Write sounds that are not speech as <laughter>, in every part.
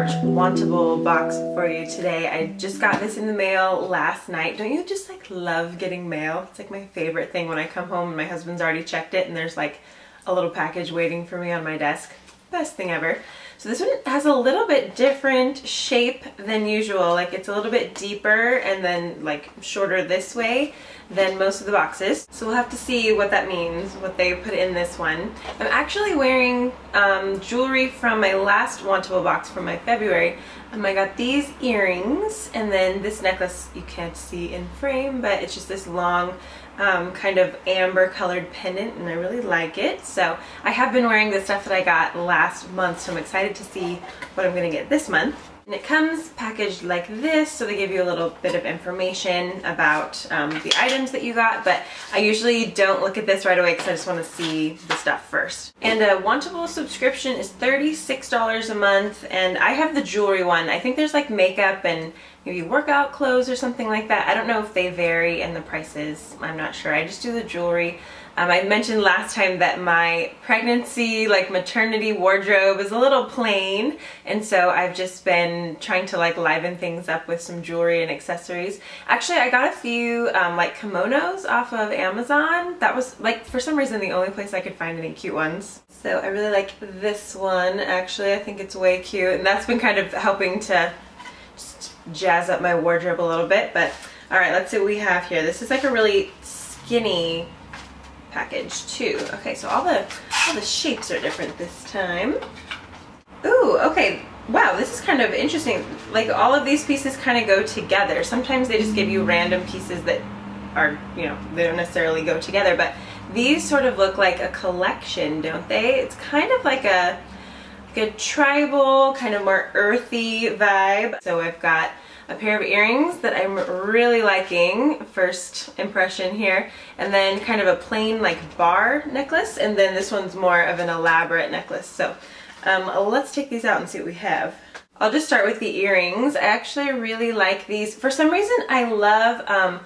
March Wantable box for you today. I just got this in the mail last night. Don't you just like love getting mail? It's like my favorite thing when I come home and my husband's already checked it and there's like a little package waiting for me on my desk. Best thing ever. So this one has a little bit different shape than usual. Like it's a little bit deeper and then like shorter this way than most of the boxes. So we'll have to see what that means, what they put in this one. I'm actually wearing um, jewelry from my last Wantable box from my February. Um, I got these earrings and then this necklace you can't see in frame, but it's just this long um, kind of amber colored pendant and I really like it. So I have been wearing the stuff that I got last month, so I'm excited to see what I'm gonna get this month. And it comes packaged like this, so they give you a little bit of information about um, the items that you got, but I usually don't look at this right away because I just want to see the stuff first. And a Wantable subscription is $36 a month, and I have the jewelry one. I think there's like makeup and maybe workout clothes or something like that. I don't know if they vary in the prices. I'm not sure. I just do the jewelry. Um, I mentioned last time that my pregnancy, like maternity wardrobe is a little plain and so I've just been trying to like liven things up with some jewelry and accessories. Actually I got a few um, like kimonos off of Amazon. That was like for some reason the only place I could find any cute ones. So I really like this one actually. I think it's way cute and that's been kind of helping to just jazz up my wardrobe a little bit but alright let's see what we have here. This is like a really skinny package too. Okay, so all the all the shapes are different this time. Ooh, okay. Wow, this is kind of interesting. Like all of these pieces kind of go together. Sometimes they just give you random pieces that are, you know, they don't necessarily go together, but these sort of look like a collection, don't they? It's kind of like a like a tribal, kind of more earthy vibe. So I've got a pair of earrings that I'm really liking, first impression here, and then kind of a plain like bar necklace, and then this one's more of an elaborate necklace. So um, let's take these out and see what we have. I'll just start with the earrings. I actually really like these. For some reason, I love um,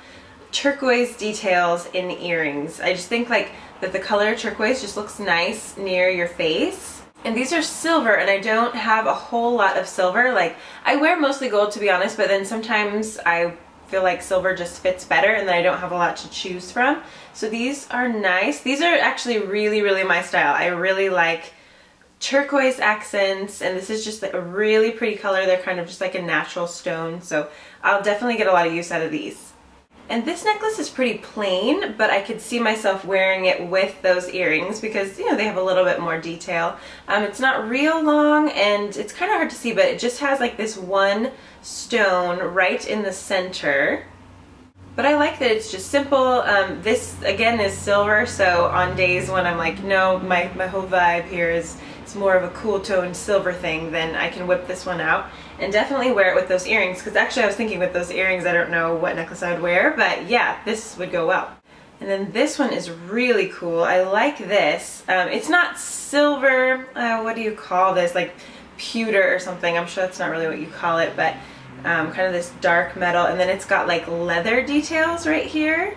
turquoise details in earrings. I just think like that the color turquoise just looks nice near your face. And these are silver and I don't have a whole lot of silver. Like I wear mostly gold to be honest, but then sometimes I feel like silver just fits better and then I don't have a lot to choose from. So these are nice. These are actually really, really my style. I really like turquoise accents and this is just like a really pretty color. They're kind of just like a natural stone. So I'll definitely get a lot of use out of these. And this necklace is pretty plain, but I could see myself wearing it with those earrings because, you know, they have a little bit more detail. Um, it's not real long and it's kind of hard to see, but it just has like this one stone right in the center. But I like that it's just simple. Um, this, again, is silver, so on days when I'm like, no, my, my whole vibe here is it's more of a cool toned silver thing, then I can whip this one out and definitely wear it with those earrings because actually I was thinking with those earrings I don't know what necklace I would wear but yeah this would go well. And then this one is really cool. I like this. Um, it's not silver, uh, what do you call this, like pewter or something. I'm sure that's not really what you call it, but um, kind of this dark metal. And then it's got like leather details right here.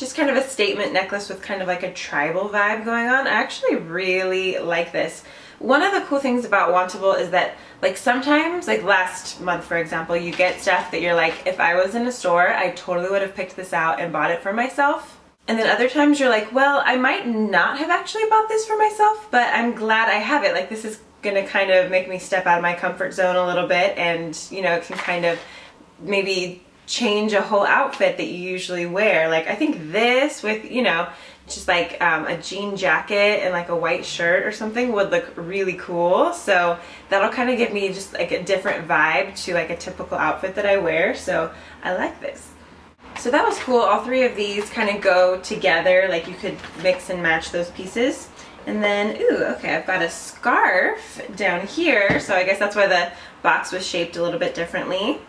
Just kind of a statement necklace with kind of like a tribal vibe going on. I actually really like this. One of the cool things about Wantable is that like sometimes, like last month for example, you get stuff that you're like, if I was in a store, I totally would have picked this out and bought it for myself. And then other times you're like, well, I might not have actually bought this for myself, but I'm glad I have it. Like this is gonna kind of make me step out of my comfort zone a little bit and, you know, it can kind of maybe change a whole outfit that you usually wear. Like I think this with, you know, just like um, a jean jacket and like a white shirt or something would look really cool. So that'll kind of give me just like a different vibe to like a typical outfit that I wear. So I like this. So that was cool. All three of these kind of go together. Like you could mix and match those pieces. And then, ooh, okay, I've got a scarf down here. So I guess that's why the box was shaped a little bit differently.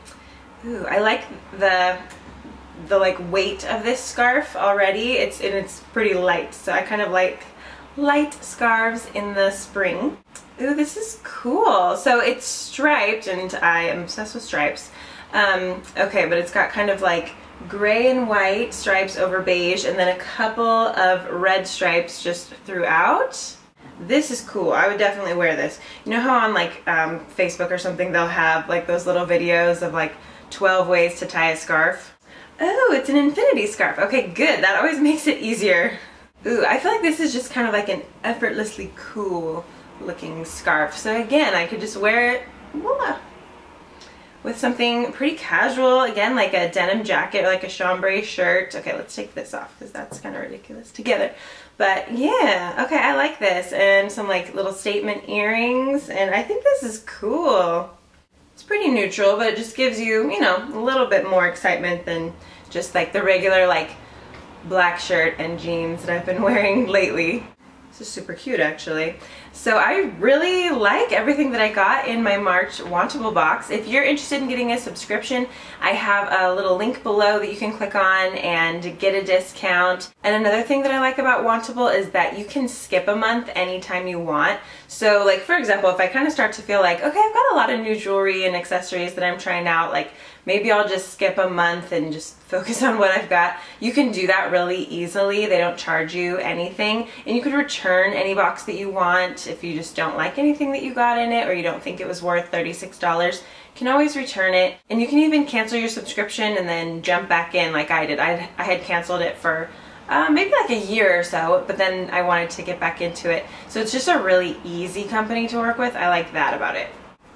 Ooh, I like the the like weight of this scarf already. It's and it's pretty light, so I kind of like light scarves in the spring. Ooh, this is cool. So it's striped, and I am obsessed with stripes. Um, okay, but it's got kind of like gray and white stripes over beige, and then a couple of red stripes just throughout. This is cool. I would definitely wear this. You know how on like um, Facebook or something they'll have like those little videos of like 12 ways to tie a scarf? Oh, it's an infinity scarf. Okay, good. That always <laughs> makes it easier. Ooh, I feel like this is just kind of like an effortlessly cool looking scarf. So again, I could just wear it voila, with something pretty casual. Again, like a denim jacket, like a chambray shirt. Okay, let's take this off because that's kind of ridiculous together. But yeah, okay, I like this. And some like little statement earrings. And I think this is cool. It's pretty neutral, but it just gives you, you know, a little bit more excitement than just like the regular like black shirt and jeans that I've been <laughs> wearing lately. This is super cute actually. So I really like everything that I got in my March Wantable box. If you're interested in getting a subscription, I have a little link below that you can click on and get a discount. And another thing that I like about Wantable is that you can skip a month anytime you want. So like for example, if I kind of start to feel like, okay, I've got a lot of new jewelry and accessories that I'm trying out, like maybe I'll just skip a month and just <laughs> focus on what I've got. You can do that really easily. They don't charge you anything. And you could return any box that you want if you just don't like anything that you got in it or you don't think it was worth $36. Can always return it. And you can even cancel your subscription and then jump back in like I did. I, I had canceled it for uh, maybe like a year or so, but then I wanted to get back into it. So it's just a really easy company to work with. I like that about it.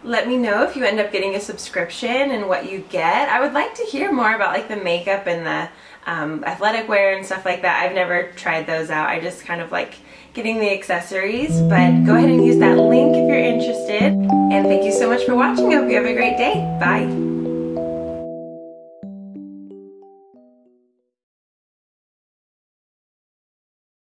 Let me know if you end up getting a subscription and what you get. I would like to hear more about like the makeup and the um, athletic wear and stuff like that. I've never tried those out. I just kind of like getting the accessories, but go ahead and use that link if you're interested. And thank you so much for watching. I hope you have a great day. Bye.